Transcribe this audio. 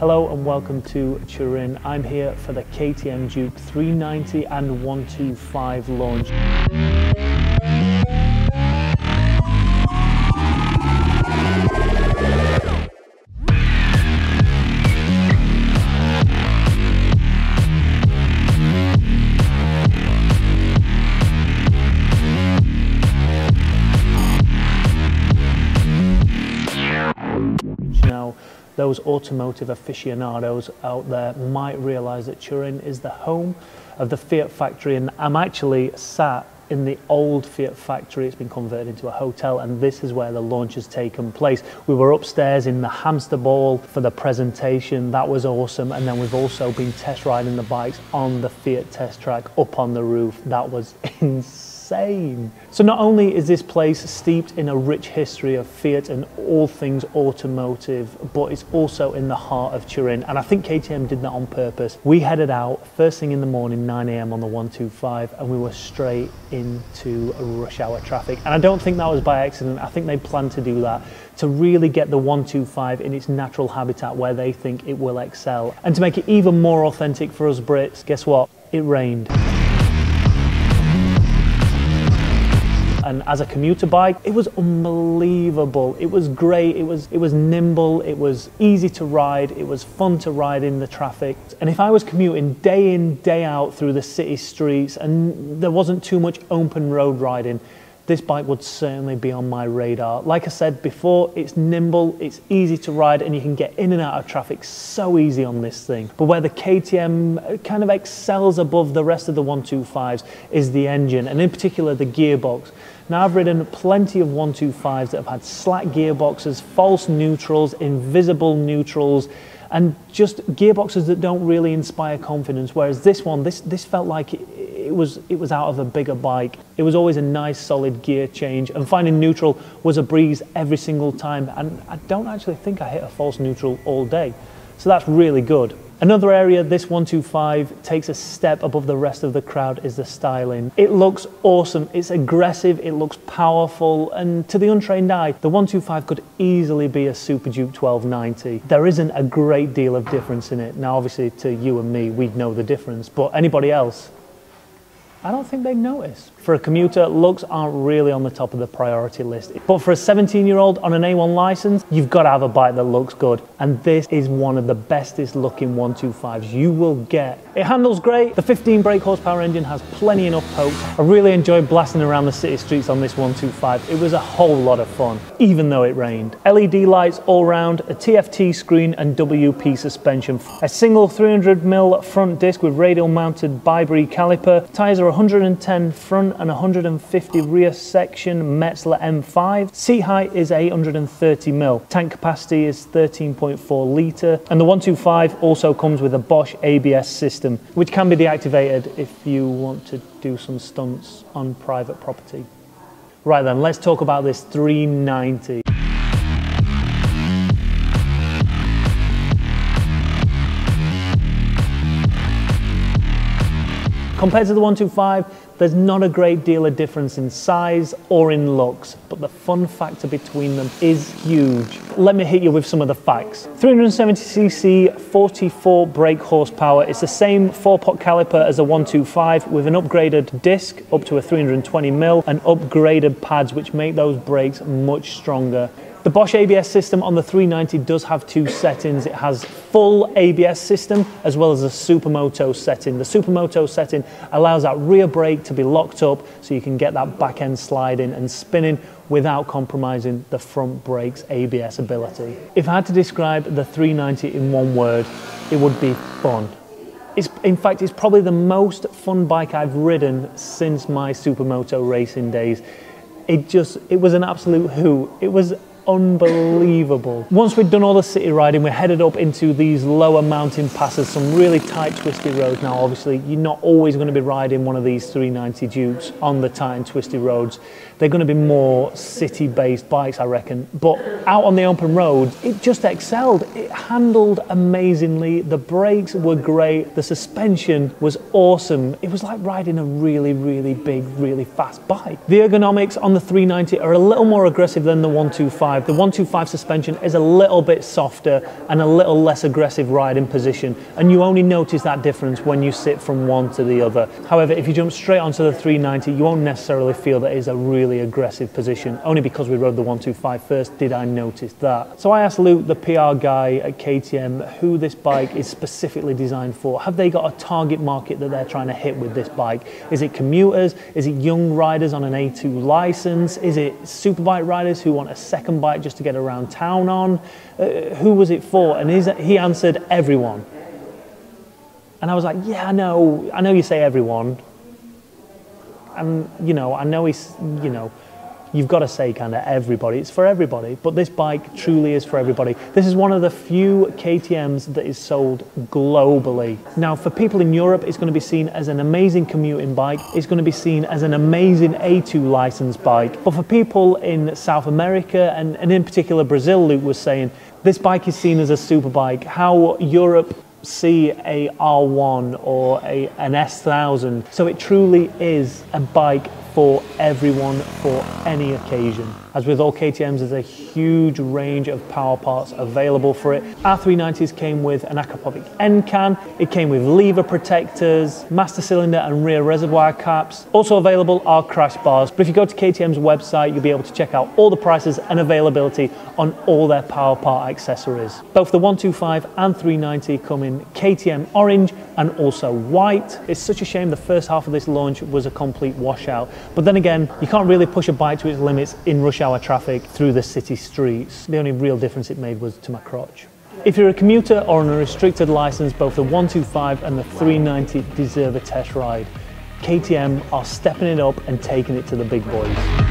Hello and welcome to Turin. I'm here for the KTM Duke 390 and 125 launch. Those automotive aficionados out there might realize that Turin is the home of the Fiat factory, and I'm actually sat in the old Fiat factory. It's been converted into a hotel, and this is where the launch has taken place. We were upstairs in the hamster ball for the presentation. That was awesome. And then we've also been test riding the bikes on the Fiat test track up on the roof. That was insane insane. So not only is this place steeped in a rich history of Fiat and all things automotive, but it's also in the heart of Turin. And I think KTM did that on purpose. We headed out first thing in the morning, 9 a.m. on the 125, and we were straight into rush hour traffic. And I don't think that was by accident. I think they planned to do that to really get the 125 in its natural habitat where they think it will excel. And to make it even more authentic for us Brits, guess what? It rained. And as a commuter bike it was unbelievable. It was great. It was it was nimble. It was easy to ride. It was fun to ride in the traffic. And if i was commuting day in day out through the city streets and there wasn't too much open road riding this bike would certainly be on my radar. Like I said before, it's nimble, it's easy to ride, and you can get in and out of traffic so easy on this thing. But where the KTM kind of excels above the rest of the 125s is the engine, and in particular the gearbox. Now, I've ridden plenty of 125s that have had slack gearboxes, false neutrals, invisible neutrals, and just gearboxes that don't really inspire confidence. Whereas this one, this, this felt like it, it was it was out of a bigger bike. It was always a nice solid gear change, and finding neutral was a breeze every single time. And I don't actually think I hit a false neutral all day, so that's really good. Another area this 125 takes a step above the rest of the crowd is the styling. It looks awesome, it's aggressive, it looks powerful, and to the untrained eye, the 125 could easily be a Super Duke 1290. There isn't a great deal of difference in it. Now, obviously, to you and me, we'd know the difference, but anybody else, I don't think they'd notice. For a commuter, looks aren't really on the top of the priority list. But for a 17 year old on an A1 license, you've got to have a bike that looks good. And this is one of the bestest looking 125s you will get. It handles great. The 15 brake horsepower engine has plenty enough poke. I really enjoyed blasting around the city streets on this 125. It was a whole lot of fun, even though it rained. LED lights all round, a TFT screen and WP suspension. A single 300mm front disc with radial mounted ByBre caliper. Tyres are 110 front and 150 rear section Metzeler M5. Seat height is 830 mil. Tank capacity is 13.4 litre. And the 125 also comes with a Bosch ABS system, which can be deactivated if you want to do some stunts on private property. Right then, let's talk about this 390. Compared to the 125, there's not a great deal of difference in size or in looks, but the fun factor between them is huge. Let me hit you with some of the facts. 370cc, 44 brake horsepower. It's the same four-pot caliper as a 125 with an upgraded disc up to a 320mm and upgraded pads which make those brakes much stronger. The Bosch ABS system on the 390 does have two settings. It has full ABS system as well as a Supermoto setting. The Supermoto setting allows that rear brake to be locked up so you can get that back end sliding and spinning without compromising the front brake's ABS ability. If I had to describe the 390 in one word, it would be fun. It's, in fact, it's probably the most fun bike I've ridden since my Supermoto racing days. It just, it was an absolute who. It was unbelievable. Once we'd done all the city riding, we headed up into these lower mountain passes, some really tight, twisty roads. Now, obviously, you're not always going to be riding one of these 390 Dukes on the tight and twisty roads. They're going to be more city-based bikes, I reckon. But out on the open road, it just excelled. It handled amazingly. The brakes were great. The suspension was awesome. It was like riding a really, really big, really fast bike. The ergonomics on the 390 are a little more aggressive than the 125 125. The 125 suspension is a little bit softer and a little less aggressive riding position, and you only notice that difference when you sit from one to the other. However, if you jump straight onto the 390, you won't necessarily feel that it's a really aggressive position. Only because we rode the 125 first did I notice that. So I asked Luke, the PR guy at KTM, who this bike is specifically designed for. Have they got a target market that they're trying to hit with this bike? Is it commuters? Is it young riders on an A2 license? Is it superbike riders who want a second bike just to get around town on? Uh, who was it for? And he answered everyone. And I was like, yeah, I know, I know you say everyone. And, you know, I know he's, you know, you've got to say kind of everybody. It's for everybody, but this bike truly is for everybody. This is one of the few KTMs that is sold globally. Now, for people in Europe, it's going to be seen as an amazing commuting bike. It's going to be seen as an amazing A2 license bike. But for people in South America and, and in particular Brazil, Luke was saying, this bike is seen as a super bike. How Europe see a R1 or a, an S1000. So it truly is a bike for everyone for any occasion. As with all KTMs, there's a huge range of power parts available for it. Our 390s came with an Akrapovic end can, it came with lever protectors, master cylinder and rear reservoir caps. Also available are crash bars, but if you go to KTM's website, you'll be able to check out all the prices and availability on all their power part accessories. Both the 125 and 390 come in KTM orange and also white. It's such a shame the first half of this launch was a complete washout, but then again, you can't really push a bike to its limits in rush hour traffic through the city streets. The only real difference it made was to my crotch. If you're a commuter or on a restricted license, both the 125 and the 390 deserve a test ride. KTM are stepping it up and taking it to the big boys.